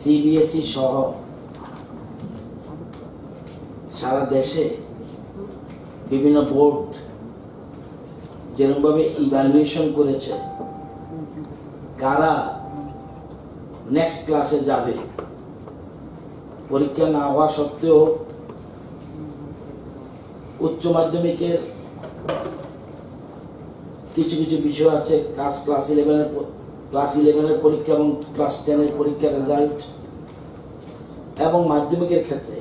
CBSE E সহ সারা দেশে বিভিন্ন বোর্ড যেরকমভাবে ইভ্যালুয়েশন করেছে, কারা নেক্সট ক্লাসে যাবে, পরীক্ষা না হওয়া সত্ত্বেও উচ্চ মাধ্যমিকের কিছু কিছু বিষয় আছে ক্লাস ক্লাস ইলেভেনের ক্লাস ইলেভেনের পরীক্ষা এবং ক্লাস টেনের পরীক্ষার রেজাল্ট এবং মাধ্যমিকের ক্ষেত্রে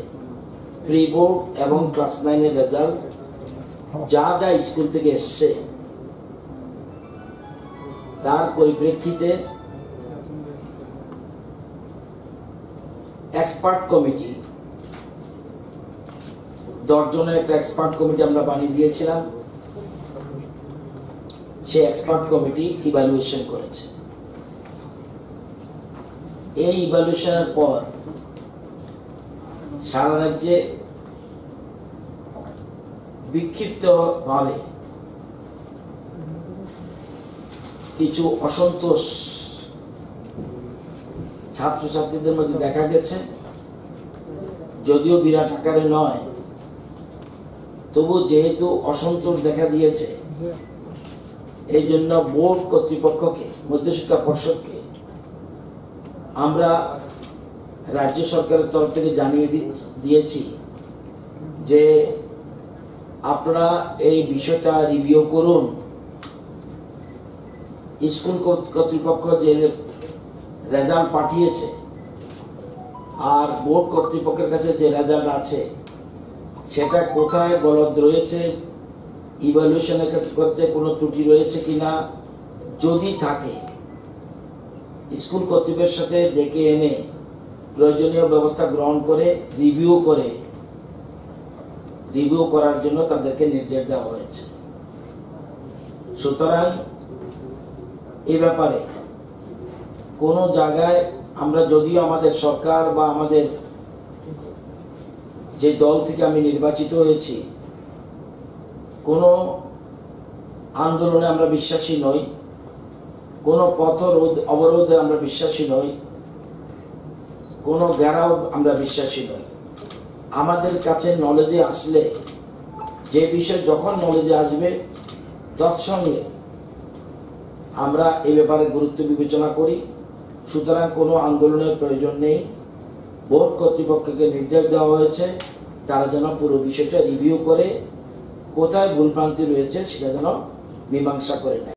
প্রি বোর্ড এবং ক্লাস নাইনের রেজাল্ট যা যা স্কুল থেকে এসছে, তার পরিপ্রেক্ষিতে এক্সপার্ট কমিটি, দশজনের একটা এক্সপার্ট কমিটি আমরা বানিয়ে দিয়েছিলাম। সেই এক্সপার্ট কমিটি ইভ্যালুয়েশন করেছে। এই ইভ্যালুয়েশনের পর সারা রাজ্যে বিক্ষিপ্ত ভাবে কিছু অসন্তোষ ছাত্রছাত্রীদের মধ্যে দেখা গেছে। যদিও বিরাট আকারে নয় তবু যেহেতু অসন্তোষ দেখা দিয়েছে এই জন্য বোর্ড কর্তৃপক্ষকে মধ্যশিক্ষা পর্ষদকে আমরা রাজ্য সরকারের তরফ থেকে জানিয়ে দিয়েছি যে আপনারা এই বিষয়টা রিভিউ করুন। স্কুল কর্তৃপক্ষ যে রেজাল্ট পাঠিয়েছে আর বোর্ড কর্তৃপক্ষের কাছে যে রেজাল্ট আছে, সেটা কোথায় গলদ রয়েছে ইভ্যালুয়েশনের ক্ষেত্রে কোনো ত্রুটি রয়েছে কিনা, যদি থাকে স্কুল কর্তৃপক্ষের সাথে ডেকে এনে প্রয়োজনীয় ব্যবস্থা গ্রহণ করে রিভিউ করে রিভিউ করার জন্য তাদেরকে নির্দেশ দেওয়া হয়েছে। সুতরাং এ ব্যাপারে কোনো জায়গায় আমরা যদিও আমাদের সরকার বা আমাদের যে দল থেকে আমি নির্বাচিত হয়েছি, কোনো আন্দোলনে আমরা বিশ্বাসী নই। কোনো পথ রোধ অবরোধে আমরা বিশ্বাসী নই, কোনো ঘেরাও আমরা বিশ্বাসী নই। আমাদের কাছে নলেজে আসলে, যে বিষয় যখন নলেজে আসবে, তৎসঙ্গে আমরা এ ব্যাপারে গুরুত্ব বিবেচনা করি। সুতরাং কোনো আন্দোলনের প্রয়োজন নেই। বোর্ড কর্তৃপক্ষকে নির্দেশ দেওয়া হয়েছে, তারা যেন পুরো বিষয়টা রিভিউ করে, কোথায় ভুলভ্রান্তি রয়েছে সেটা যেন মীমাংসা করে নেয়।